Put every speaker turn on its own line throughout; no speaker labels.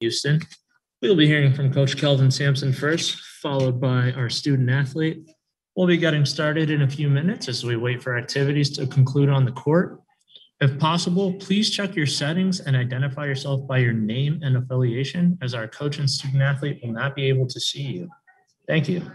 Houston. We'll be hearing from Coach Kelvin Sampson first, followed by our student athlete. We'll be getting started in a few minutes as we wait for activities to conclude on the court. If possible, please check your settings and identify yourself by your name and affiliation, as our coach and student athlete will not be able to see you. Thank you.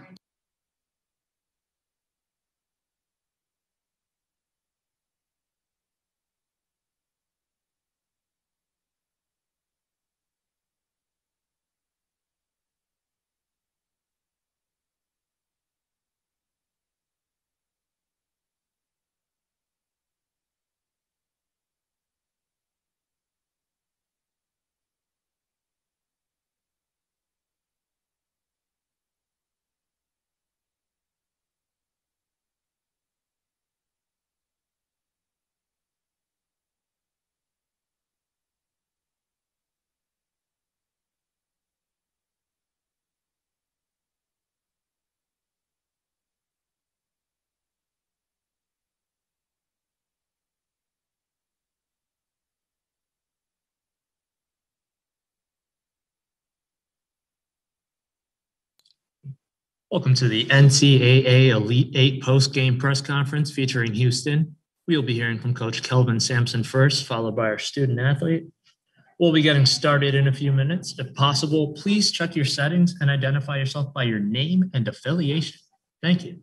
Welcome to the NCAA Elite Eight post-game press conference featuring Houston. We will be hearing from Coach Kelvin Sampson first, followed by our student athlete. We'll be getting started in a few minutes. If possible, please check your settings and identify yourself by your name and affiliation. Thank you.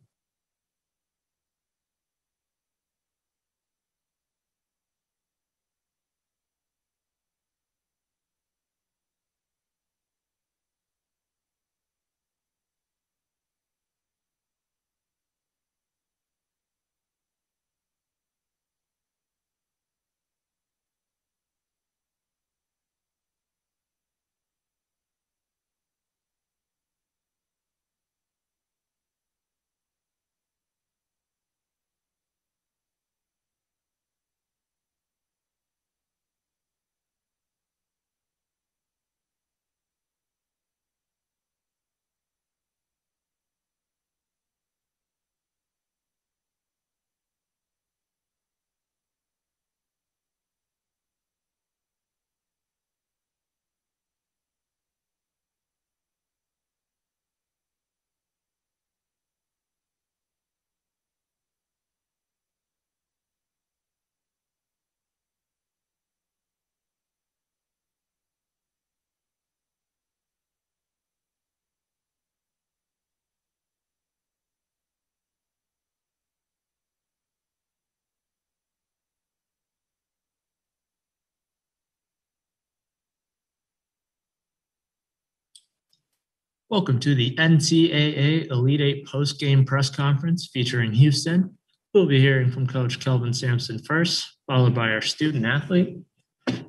Welcome to the NCAA Elite Eight post-game press conference featuring Houston. We'll be hearing from Coach Kelvin Sampson first, followed by our student athlete.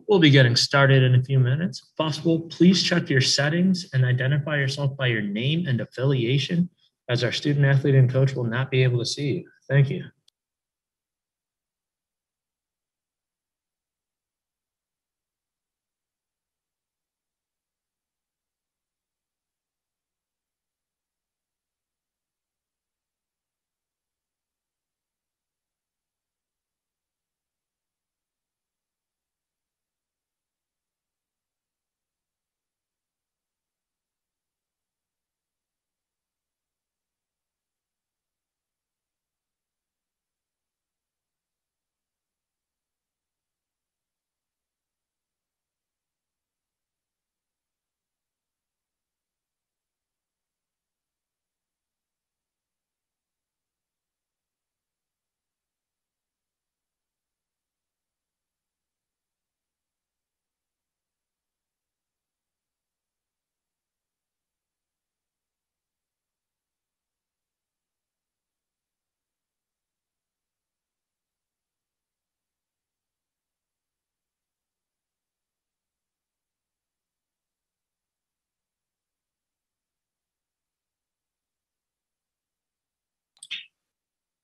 We'll be getting started in a few minutes. If possible, please check your settings and identify yourself by your name and affiliation, as our student athlete and coach will not be able to see you. Thank you.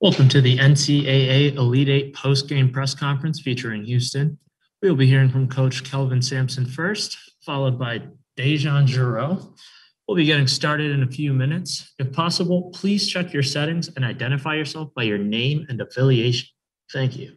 Welcome to the NCAA Elite Eight post-game press conference featuring Houston. We'll be hearing from Coach Kelvin Sampson first, followed by Dejan Jarreau. We'll be getting started in a few minutes. If possible, please check your settings and identify yourself by your name and affiliation. Thank you.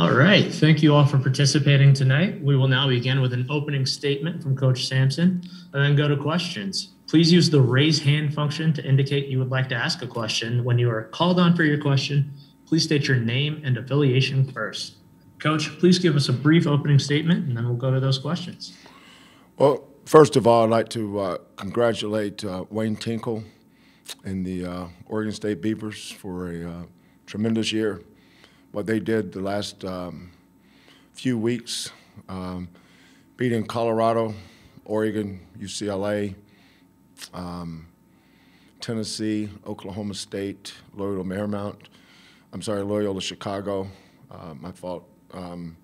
All right. Thank you all for participating tonight. We will now begin with an opening statement from Coach Sampson and then go to questions. Please use the raise hand function to indicate you would like to ask a question. When you are called on for your question, please state your name and affiliation first. Coach, please give us a brief opening statement and then we'll go to those questions.
Well, first of all, I'd like to uh, congratulate uh, Wayne Tinkle and the uh, Oregon State Beavers for a uh, tremendous year. What they did the last um, few weeks, um, beating Colorado, Oregon, UCLA, um, Tennessee, Oklahoma State, Loyola Marymount. I'm sorry, Loyola Chicago. Uh, my fault. Um,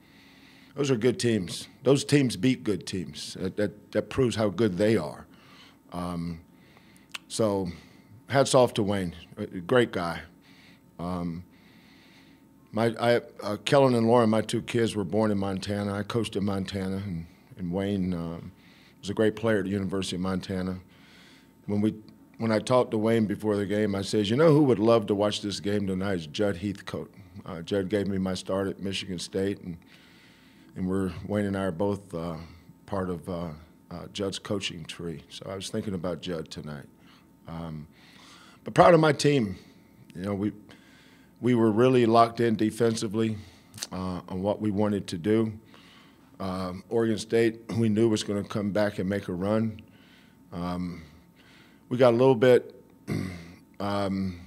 those are good teams. Those teams beat good teams. That, that, that proves how good they are. Um, so, hats off to Wayne. Great guy. Um, my, I, uh, Kellen and Lauren, my two kids, were born in Montana. I coached in Montana, and, and Wayne um, was a great player at the University of Montana. When we when I talked to Wayne before the game, I said, you know who would love to watch this game tonight is Judd Heathcote. Uh, Judd gave me my start at Michigan State, and and we're Wayne and I are both uh, part of uh, uh Judd's coaching tree. So I was thinking about Judd tonight. Um, but proud of my team. You know, we we were really locked in defensively uh, on what we wanted to do. Um, Oregon State, we knew was going to come back and make a run. Um, we got a little bit um,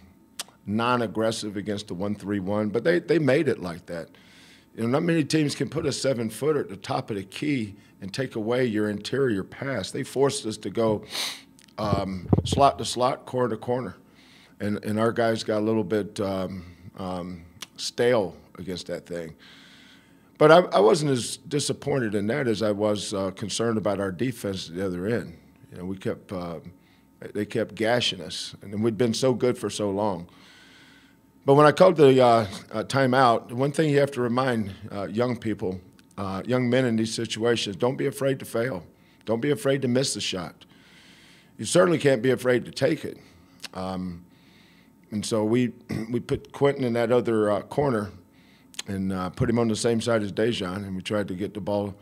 non-aggressive against the one-three-one, but they, they made it like that. You know, not many teams can put a seven-footer at the top of the key and take away your interior pass. They forced us to go um, slot to slot, corner to corner, and and our guys got a little bit um, um, stale against that thing. But I, I, wasn't as disappointed in that as I was uh, concerned about our defense at the other end. You know, we kept uh, they kept gashing us, and we'd been so good for so long. But when I called the uh, uh, timeout, one thing you have to remind uh, young people, uh, young men in these situations, don't be afraid to fail. Don't be afraid to miss the shot. You certainly can't be afraid to take it. Um, and so we we put Quentin in that other uh, corner and uh, put him on the same side as Dejan, and we tried to get the ball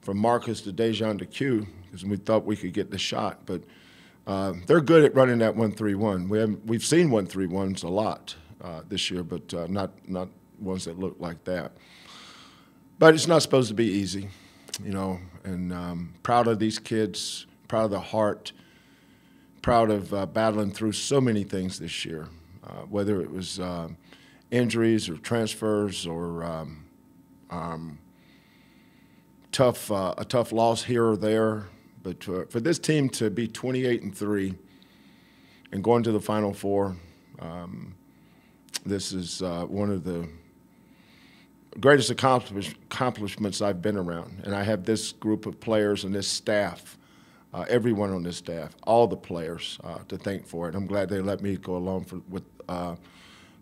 from Marcus to Dejan to Q because we thought we could get the shot. But uh, they're good at running that one-three-one. We have we've seen one-three-ones a lot uh, this year, but uh, not not ones that look like that. But it's not supposed to be easy, you know. And um, proud of these kids, proud of the heart, proud of uh, battling through so many things this year. Uh, whether it was um, injuries or transfers or um, um, tough uh, a tough loss here or there. But for, this team to be 28 and three and going to the Final Four, um, this is uh, one of the greatest accomplish accomplishments I've been around. And I have this group of players and this staff uh, everyone on this staff, all the players, uh, to thank for it. I'm glad they let me go along for, with uh,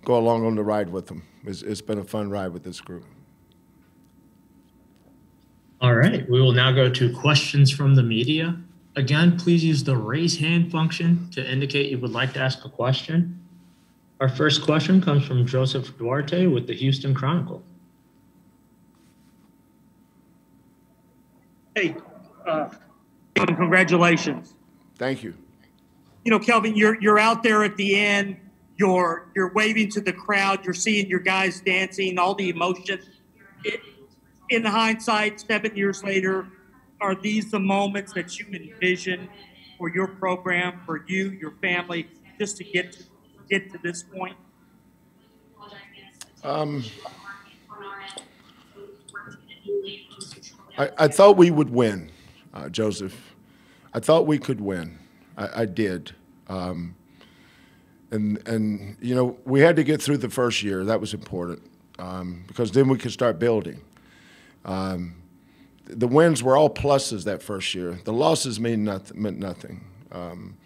go along on the ride with them. It's, it's been a fun ride with this group.
All right, we will now go to questions from the media. Again, please use the raise hand function to indicate you would like to ask a question. Our first question comes from Joseph Duarte with the Houston Chronicle.
Hey, uh, congratulations.
Thank you.
You know, Kelvin, you're you're out there at the end. You're you're waving to the crowd. You're seeing your guys dancing. All the emotion. It, in hindsight, seven years later, are these the moments that you envision for your program, for you, your family, just to get to get to this point?
Um, I, I thought we would win, uh, Joseph. I thought we could win. I, I did. Um, and, and, you know, we had to get through the first year. That was important um, because then we could start building. Um, the wins were all pluses that first year. The losses mean nothing, meant nothing. Um,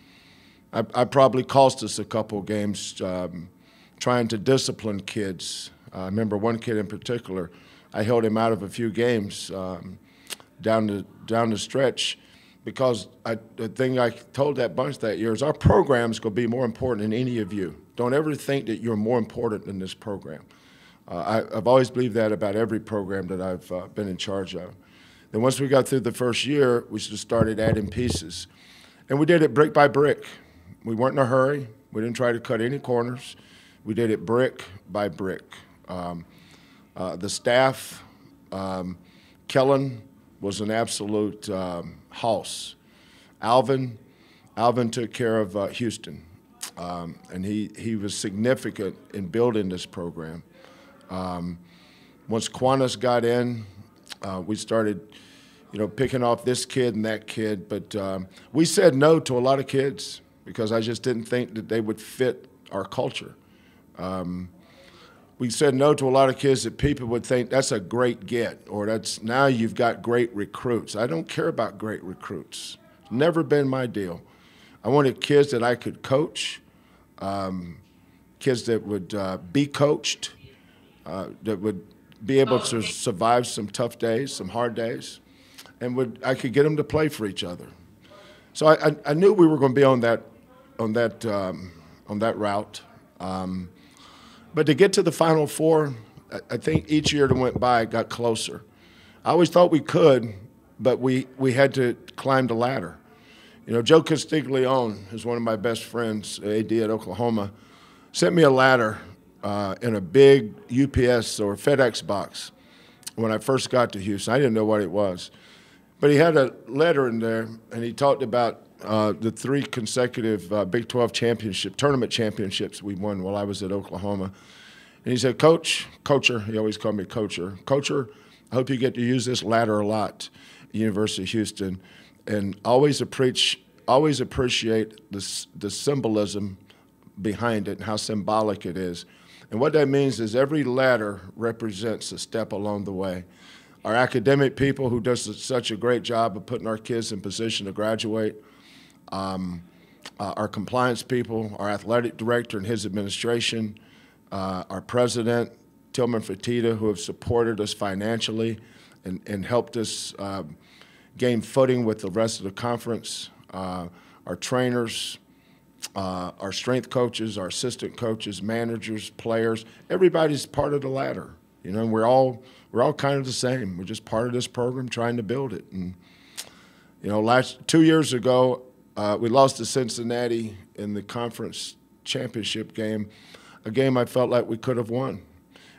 I, I, probably cost us a couple games um, trying to discipline kids. Uh, I remember one kid in particular. I held him out of a few games um, down the down the stretch because I, the thing I told that bunch that year is our program is going to be more important than any of you. Don't ever think that you're more important than this program. Uh, I, I've always believed that about every program that I've uh, been in charge of. Then once we got through the first year, we just started adding pieces. And we did it brick by brick. We weren't in a hurry. We didn't try to cut any corners. We did it brick by brick. Um, uh, the staff, um, Kellen was an absolute um, house. Alvin, Alvin took care of uh, Houston, um, and he, he was significant in building this program. Um, once Qantas got in, uh, we started, you know, picking off this kid and that kid. But um, we said no to a lot of kids because I just didn't think that they would fit our culture. Um, we said no to a lot of kids that people would think that's a great get or that's now you've got great recruits. I don't care about great recruits. It's never been my deal. I wanted kids that I could coach, um, kids that would uh, be coached, uh, that would be able to survive some tough days, some hard days, and would I could get them to play for each other. So I, I, I knew we were going to be on that on that um, on that route. Um, but to get to the Final Four, I, think each year that went by got closer. I always thought we could, but we, we had to climb the ladder. You know, Joe Castiglione is one of my best friends, AD at Oklahoma, sent me a ladder uh, in a big UPS or FedEx box when I first got to Houston. I didn't know what it was. But he had a letter in there, and he talked about uh, the three consecutive uh, Big 12 championship, tournament championships we won while I was at Oklahoma. And he said, Coach, Coacher, he always called me Coacher, Coacher, I hope you get to use this ladder a lot University of Houston. And always appreciate, always appreciate the, the symbolism behind it and how symbolic it is. And what that means is every ladder represents a step along the way. Our academic people who does such a great job of putting our kids in position to graduate, um, uh, our compliance people, our athletic director and his administration, uh, our president, Tillman Fertitta, who have supported us financially and, and helped us uh, gain footing with the rest of the conference, uh, our trainers, uh, our strength coaches, our assistant coaches, managers, players, everybody's part of the ladder. You know, we're all we're all kind of the same. We're just part of this program, trying to build it. And you know, last two years ago, uh, we lost to Cincinnati in the conference championship game, a game I felt like we could have won.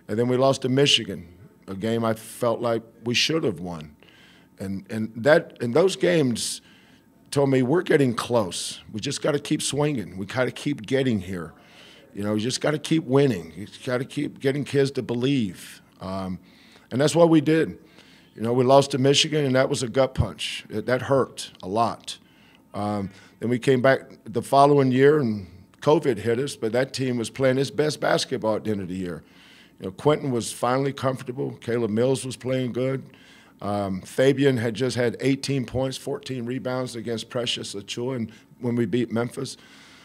And then we lost to Michigan, a game I felt like we should have won. And, and, that, and those games told me we're getting close. We just got to keep swinging. We got to keep getting here. You know, you just got to keep winning. You got to keep getting kids to believe. Um, and that's what we did. You know, we lost to Michigan, and that was a gut punch. It, that hurt a lot. Um, then we came back the following year, and COVID hit us, but that team was playing its best basketball at the end of the year. You know, Quentin was finally comfortable. Caleb Mills was playing good. Um, Fabian had just had 18 points, 14 rebounds against Precious Achiuwa and when we beat Memphis.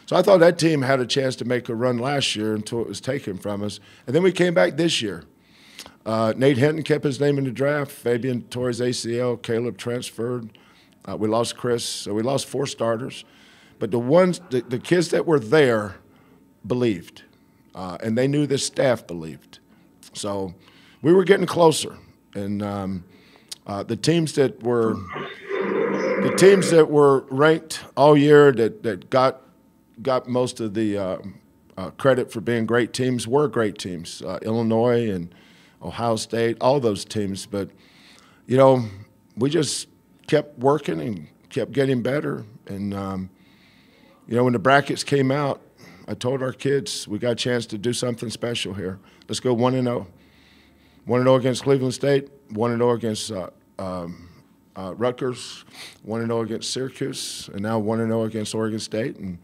So I thought that team had a chance to make a run last year until it was taken from us. And then we came back this year. Uh, Nate Hinton kept his name in the draft. Fabian tore his ACL. Caleb transferred. Uh, we lost Chris, so we lost four starters. But the ones, the, the kids that were there believed, uh, and they knew the staff believed. So we were getting closer. And um, uh, the teams that were the teams that were ranked all year that, that got got most of the uh, uh, credit for being great teams were great teams. Uh, Illinois and Ohio State, all those teams. But you know, we just kept working and kept getting better. And, um, you know, when the brackets came out, I told our kids we got a chance to do something special here. Let's go 1 and 0. 1 0 against Cleveland State, 1 0 against uh, um, uh, Rutgers, 1 0 against Syracuse, and now 1 0 against Oregon State. And,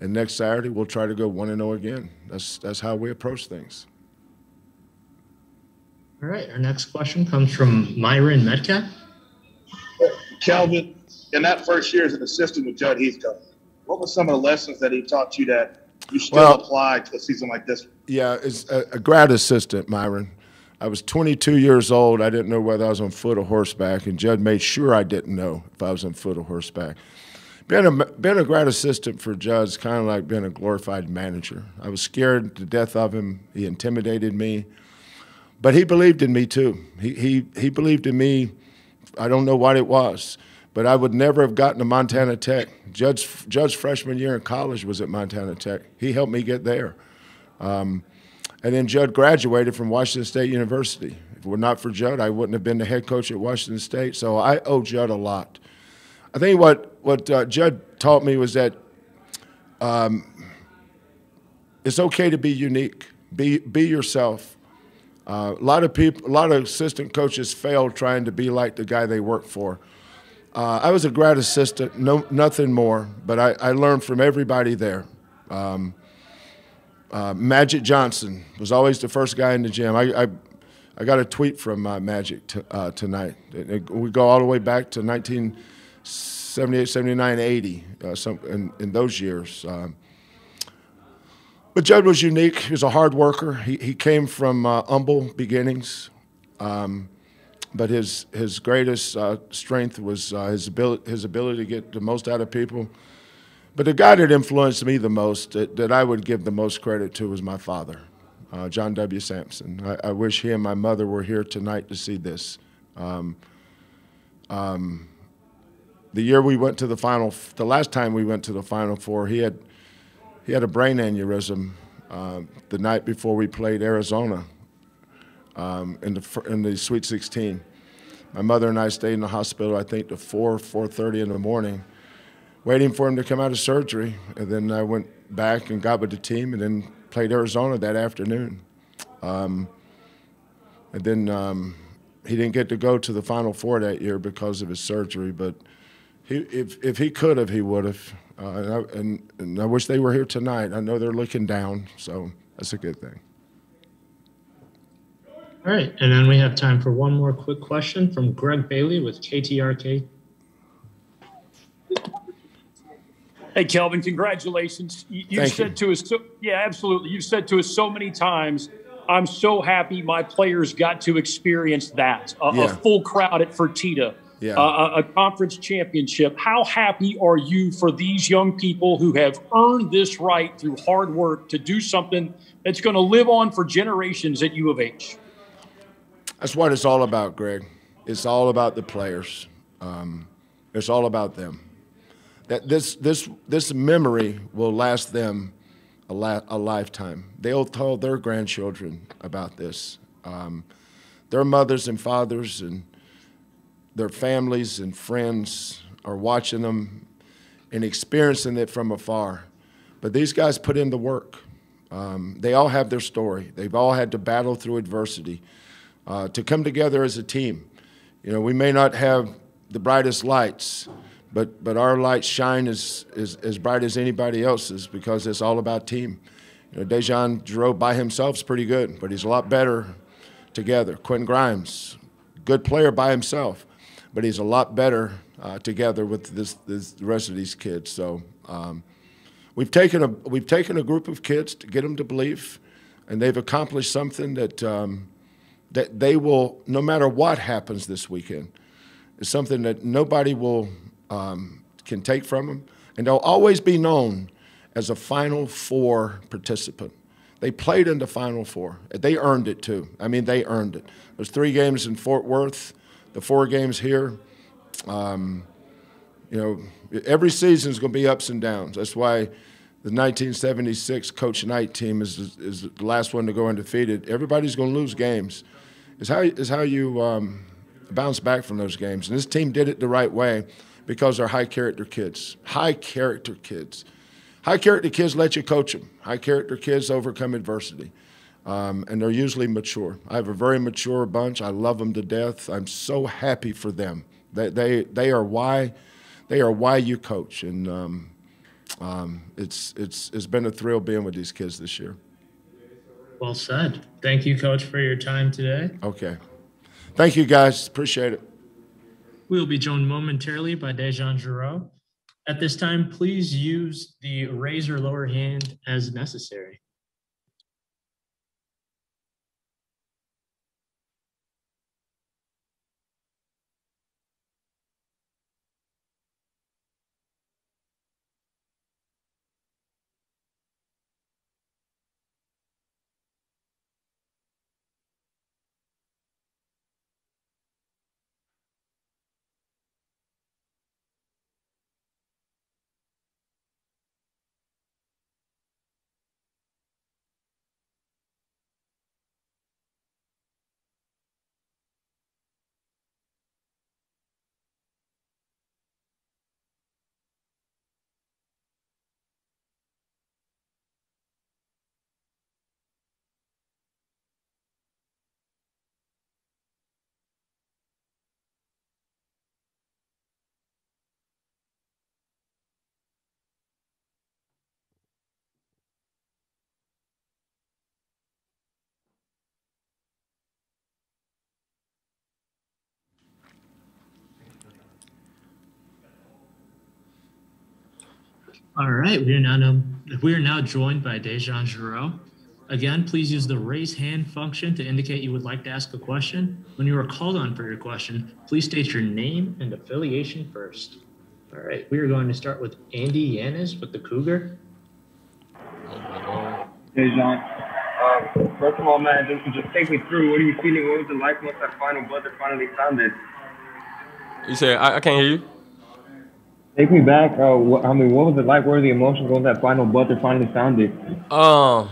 and next Saturday, we'll try to go 1 0 again. That's, that's how we approach things.
All right, our next question comes from Myron Metcalf.
Kelvin, in that first year as an assistant with Judd Heathcote, what were some of the lessons that he taught you that you still well, apply to a season like this?
Yeah, as a, a grad assistant, Myron. I was 22 years old. I didn't know whether I was on foot or horseback, and Judd made sure I didn't know if I was on foot or horseback. Being a, being a grad assistant for Judd is kind of like being a glorified manager. I was scared to death of him. He intimidated me. but he believed in me too. He, he, he believed in me. I don't know what it was, but I would never have gotten to Montana Tech. Judge, Judd's freshman year in college was at Montana Tech. He helped me get there. Um, and then Judd graduated from Washington State University. If it were not for Judd, I wouldn't have been the head coach at Washington State. So I owe Judd a lot. I think what, what uh, Judd taught me was that um, it's okay to be unique. Be, be yourself. Uh, a lot of people, a lot of assistant coaches fail trying to be like the guy they work for. Uh, I was a grad assistant, no, nothing more, but I, I learned from everybody there. Um, uh, Magic Johnson was always the first guy in the gym. I, I, I got a tweet from uh, Magic uh, tonight. we go all the way back to 1978, 79, 80, uh, some, in, in those years. Um, but Judd was unique. He was a hard worker. He, he came from uh, humble beginnings. Um, but his, his greatest uh, strength was his, ability, his ability to get the most out of people. But the guy that influenced me the most, that, that I would give the most credit to, was my father, uh, John W. Sampson. I, I, wish he and my mother were here tonight to see this. Um, um, the year we went to the final, the last time we went to the Final Four, he had he had a brain aneurysm uh, the night before we played Arizona um, in the in the Sweet 16. My mother and I stayed in the hospital. I think to 4 4:30 in the morning waiting for him to come out of surgery. And then I went back and got with the team and then played Arizona that afternoon. Um, and then um, he didn't get to go to the Final Four that year because of his surgery, but he, if, if he could have, he would have. Uh, and, I, and, and I wish they were here tonight. I know they're looking down, so that's a good thing.
All right, and then we have time for one more quick question from Greg Bailey with KTRK
Hey, Kelvin, congratulations. You, have said you. to us, so, yeah, absolutely. You've said to us so many times, I'm so happy my players got to experience that a, yeah. a full crowd at Fertitta, yeah. a, a conference championship. How happy are you for these young people who have earned this right through hard work to do something that's going to live on for generations at U of H?
That's what it's all about, Greg. It's all about the players. Um, it's all about them that this, this, this memory will last them a, la a lifetime. They'll tell their grandchildren about this. Um, their mothers and fathers and their families and friends are watching them and experiencing it from afar. But these guys put in the work. Um, they all have their story. They've all had to battle through adversity uh, to come together as a team. You know, we may not have the brightest lights, but but our lights shine as, as, as bright as anybody else's because it's all about team. You know, DeJon Jarreau by himself is pretty good, but he's a lot better together. Quentin Grimes, good player by himself, but he's a lot better uh, together with this, this, the rest of these kids. So um, we've taken a we've taken a group of kids to get them to believe, and they've accomplished something that um, that they will, no matter what happens this weekend, is something that nobody will um, can take from them. And they'll always be known as a Final Four participant. They played in the Final Four. They earned it too. I mean, they earned it. There's three games in Fort Worth, the four games here. Um, you know, every season is going to be ups and downs. That's why the 1976 Coach Knight team is, is the last one to go undefeated. Everybody's going to lose games. Is how is how you um, bounce back from those games. And this team did it the right way because they're high character kids. High character kids. High character kids let you coach them. High character kids overcome adversity. Um, and they're usually mature. I have a very mature bunch. I love them to death. I'm so happy for them. They, they, they are why they are why you coach. And um, um, it's, it's, it's been a thrill being with these kids this year.
Well said. Thank you, Coach, for your time today.
Okay. Thank you, guys. Appreciate it.
We will be joined momentarily by Dejan Jarreau. At this time, please use the raise or lower hand as necessary. All right, we are now we are now joined by Dejan Jarreau. Again, please use the raise hand function to indicate you would like to ask a question. When you are called on for your question, please state your name and affiliation first. All right, we are going to start with Andy Yanez with the Cougar.
Hey, John. Um, first of all, man, just, just take me through. What are you feeling? What was it like once that final buzzer finally sounded?
You said I, I can't hear you.
Take me back. Uh, what, I mean, what was it like? What were the emotions when that final buzzer finally sounded?
Um,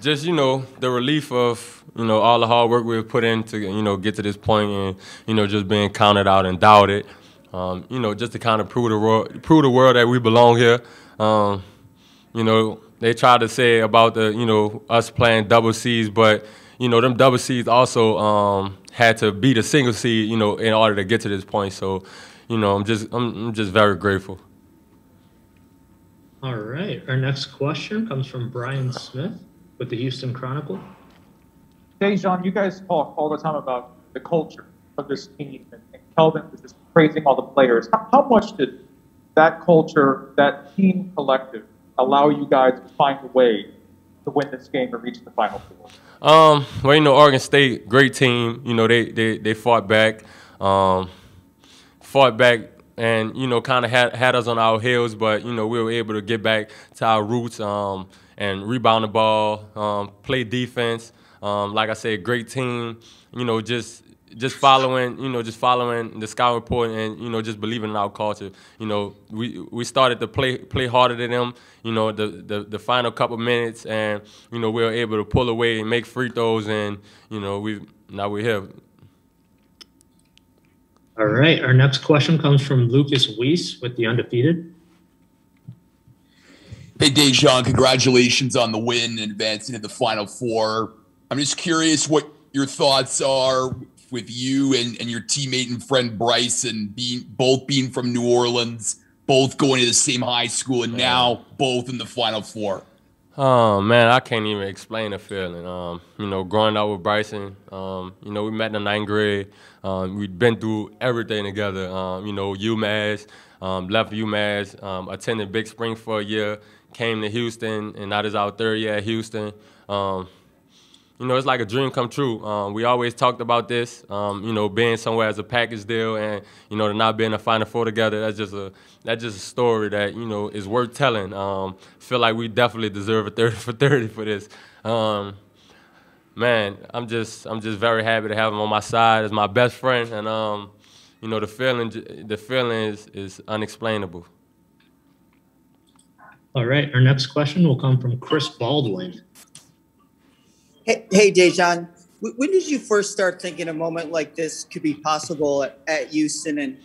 just you know the relief of you know all the hard work we've put in to you know get to this point and you know just being counted out and doubted. Um, you know, just to kind of prove the world, prove the world that we belong here. Um, you know, they try to say about the, you know, us playing double C's, but you know, them double C's also um, had to beat a single C, you know, in order to get to this point. So, you know, I'm just, I'm, I'm just very grateful.
All right. Our next question comes from Brian Smith with the Houston Chronicle.
Dejan, you guys talk all the time about the culture of this team, and, and Kelvin was just praising all the players. How, how much did that culture, that team collective, allow you guys to find a way to win this game or reach the final four?
Um, well, you know, Oregon State, great team. You know, they they, they fought back, um, fought back, and you know, kind of had had us on our heels, but you know, we were able to get back to our roots um, and rebound the ball, um, play defense. Um, like I said, great team. You know, just just following, you know, just following the scout report and you know, just believing in our culture. You know, we we started to play play harder than them. You know, the the, the final couple minutes, and you know, we were able to pull away and make free throws, and you know, we now we're here.
All right, our next question comes from Lucas Weiss with the undefeated.
Hey, Dejan, congratulations on the win and advancing to the Final Four. I'm just curious what your thoughts are with you and, and your teammate and friend Bryson being both being from New Orleans, both going to the same high school, and now both in the Final Four?
Oh man, I can't even explain the feeling. Um, you know, growing up with Bryson, um, you know, we met in the ninth grade. Um, we'd been through everything together. Um, you know, UMass, um, left UMass, um, attended Big Spring for a year, came to Houston, and that is our third year at Houston. Um, you know, it's like a dream come true. Um, we always talked about this, um, you know, being somewhere as a package deal, and you know, to not being a Final Four together. That's just a that's just a story that you know is worth telling. Um, feel like we definitely deserve a thirty for thirty for this. Um, man, I'm just I'm just very happy to have him on my side as my best friend, and um, you know, the feeling the feeling is, is unexplainable.
All right, our next question will come from Chris Baldwin.
Hey, hey, Dejan. When did you first start thinking a moment like this could be possible at, at Houston, and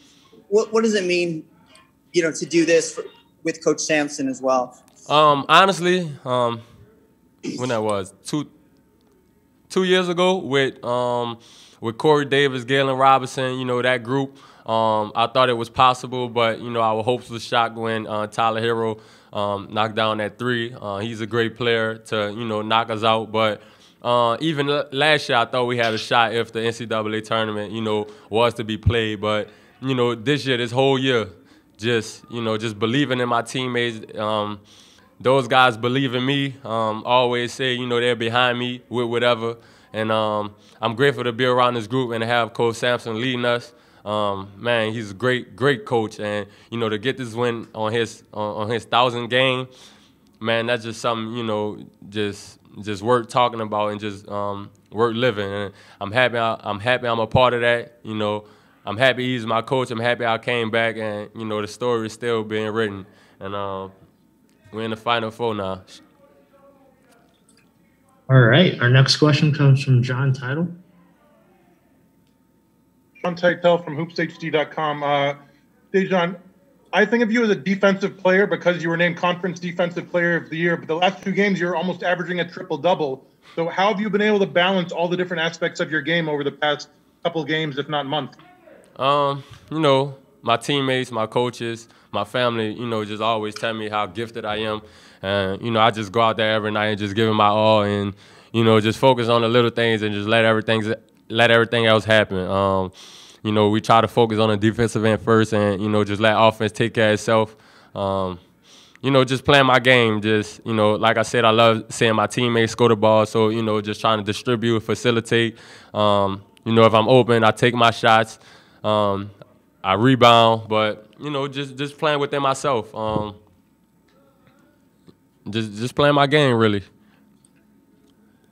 what what does it mean, you know, to do this for, with Coach Sampson as well?
Um, honestly, um, when that was two two years ago with um with Corey Davis, Galen Robinson, you know that group. Um, I thought it was possible, but you know our hopes were shot when uh, Tyler Herro um, knocked down that three. Uh, he's a great player to you know knock us out, but uh, even last year, I thought we had a shot if the NCAA tournament, you know, was to be played. But you know, this year, this whole year, just you know, just believing in my teammates. Um, those guys believe in me. Um, always say, you know, they're behind me with whatever. And um, I'm grateful to be around this group and to have Coach Sampson leading us. Um, man, he's a great, great coach, and you know, to get this win on his on, on his thousand game, man, that's just something you know, just just worth talking about and just um, worth living. And I'm happy. I, I'm happy. I'm a part of that. You know, I'm happy he's my coach. I'm happy I came back, and you know the story is still being written. And um, we're in the final four now.
All right. Our next question comes from John Title.
John Title from hoopsHD.com. Uh, Dejan, I think of you as a defensive player because you were named Conference Defensive Player of the Year. But the last two games, you're almost averaging a triple double. So how have you been able to balance all the different aspects of your game over the past couple games, if not month?
Um, you know, my teammates, my coaches, my family, you know, just always tell me how gifted I am. And, you know, I just go out there every night and just give it my all and, you know, just focus on the little things and just let everything let everything else happen. Um, you know, we try to focus on the defensive end first and, you know, just let offense take care of itself. Um, you know, just playing my game. Just you know, like I said, I love seeing my teammates score the ball. So you know, just trying to distribute, facilitate. Um, you know, if I'm open, I take my shots. Um, I rebound, but you know, just just playing within myself. Um, just just playing my game, really.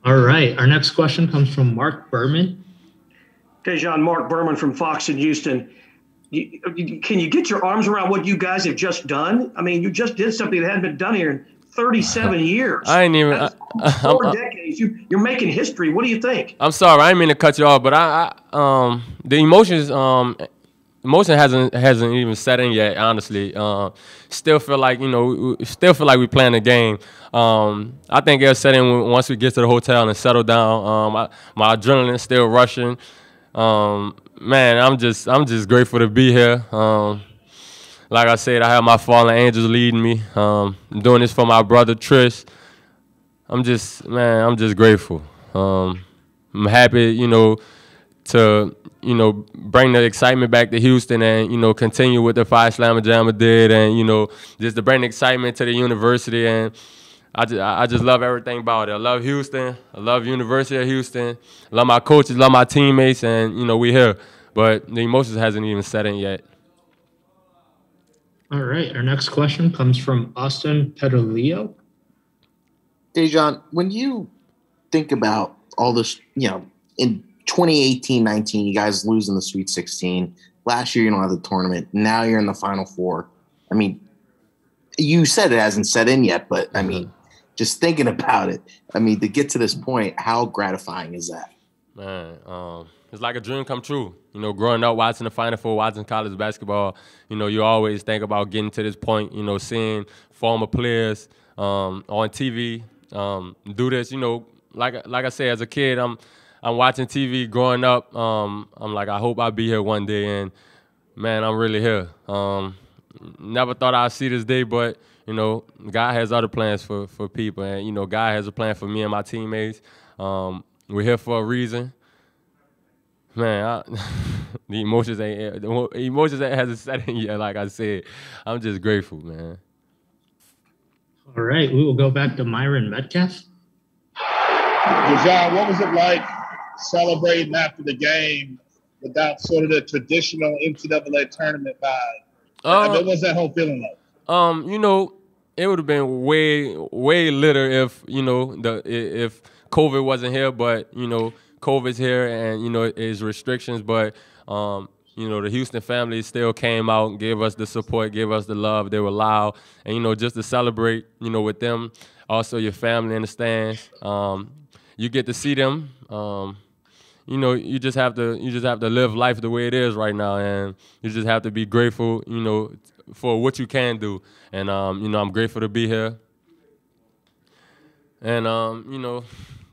All right. Our next question comes from Mark Berman.
Dejan, Mark Berman from Fox in Houston. You, you, can you get your arms around what you guys have just done? I mean, you just did something that hadn't been done here in 37 years.
I ain't even. I,
4 I'm, decades. You, you're making history. What do you think?
I'm sorry. I didn't mean to cut you off, but I, I um, the emotions um, emotion hasn't hasn't even set in yet. Honestly, um, still feel like you know, still feel like we playing a game. Um, I think it'll set in once we get to the hotel and settle down. Um, I, my adrenaline's still rushing. Um, man, I'm just I'm just grateful to be here. Um, like I said, I have my fallen angels leading me. Um, I'm doing this for my brother Trish. I'm just man, I'm just grateful. Um, I'm happy, you know, to you know bring the excitement back to Houston and you know continue with the Phi Slama Jama did and you know just to bring excitement to the university and I just I just love everything about it. I love Houston. I love University of Houston. I love my coaches. Love my teammates, and you know we here. But the emotions hasn't even set in yet.
All right. Our next question comes from Austin Pedalio.
Dejan, when you think about all this, you know, in 2018-19, you guys lose in the Sweet 16. Last year, you don't have the tournament. Now you're in the Final Four. I mean, you said it hasn't set in yet, but I mean, mm-hmm. Just thinking about it, I mean, to get to this point, how gratifying is that?
Man, um, it's like a dream come true. You know, growing up watching the Final Four, watching college basketball, you know, you always think about getting to this point. You know, seeing former players um, on TV um, do this. You know, like like I said, as a kid, I'm I'm watching TV growing up. Um, I'm like, I hope I'll be here one day, and man, I'm really here. Um, never thought I'd see this day, but you know, God has other plans for for people, and you know, God has a plan for me and my teammates. Um, we're here for a reason. Man, I, the emotions ain't the emotions ain't hasn't set in yet. Like I said, I'm just grateful, man.
All right, we will go back to Myron Metcalf.
John, what was it like celebrating after the game without sort of the traditional NCAA tournament vibe? Uh, I mean, uh, what's that whole feeling like?
Um, you know, it would have been way way litter if you know the if COVID wasn't here, but you know COVID's here and you know it's restrictions, but um, you know the Houston family still came out and gave us the support, gave us the love. They were loud, and you know just to celebrate, you know, with them, also your family in the stands. Um, you get to see them. Um, you know, you just have to you just have to live life the way it is right now, and you just have to be grateful, you know, for what you can do. And um, you know, I'm grateful to be here. And um, you know,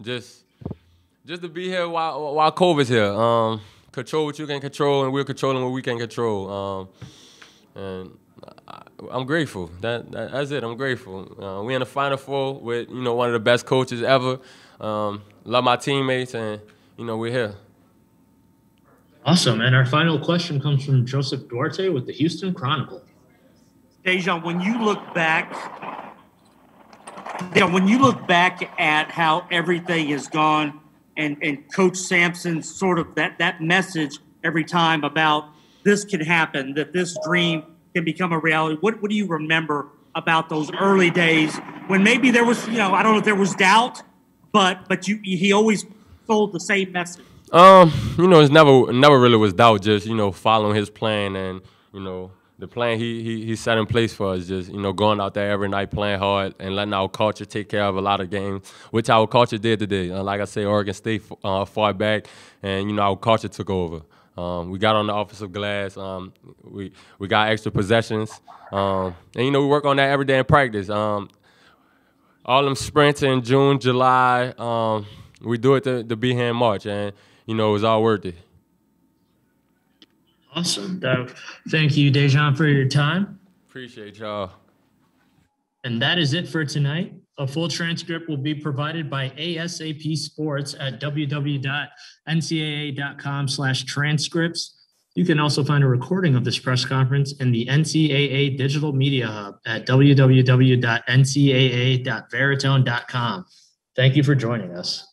just just to be here while while COVID's here. Um, control what you can control, and we're controlling what we can control. Um, and I, am grateful. That, that, that's it. I'm grateful. Uh, we in the final four with you know one of the best coaches ever. Um, love my teammates and you know, we're here.
Awesome. And our final question comes from Joseph Duarte with the Houston Chronicle.
Dejan, when you look back, you know, when you look back at how everything has gone and, and Coach Sampson's sort of that, that message every time about this can happen, that this dream can become a reality, what, what do you remember about those early days when maybe there was, you know, I don't know if there was doubt, but but you he always sold the same message?
Um, you know, it's never never really was doubt. Just you know, following his plan and you know the plan he, he he set in place for us. Just you know, going out there every night, playing hard, and letting our culture take care of a lot of games, which our culture did today. Uh, like I say, Oregon State uh, fought back, and you know, our culture took over. Um, we got on the offensive glass. Um, we we got extra possessions, um, and you know, we work on that every day in practice. Um, all them sprints in June, July. Um, we do it to, to be here in March, and you know it was all worth it.
Awesome. Thank you, Dejan, for your time.
Appreciate y'all.
And that is it for tonight. A full transcript will be provided by ASAP Sports at www.ncaa.com slash transcripts. You can also find a recording of this press conference in the NCAA Digital Media Hub at www.ncaa.veritone.com. Thank you for joining us.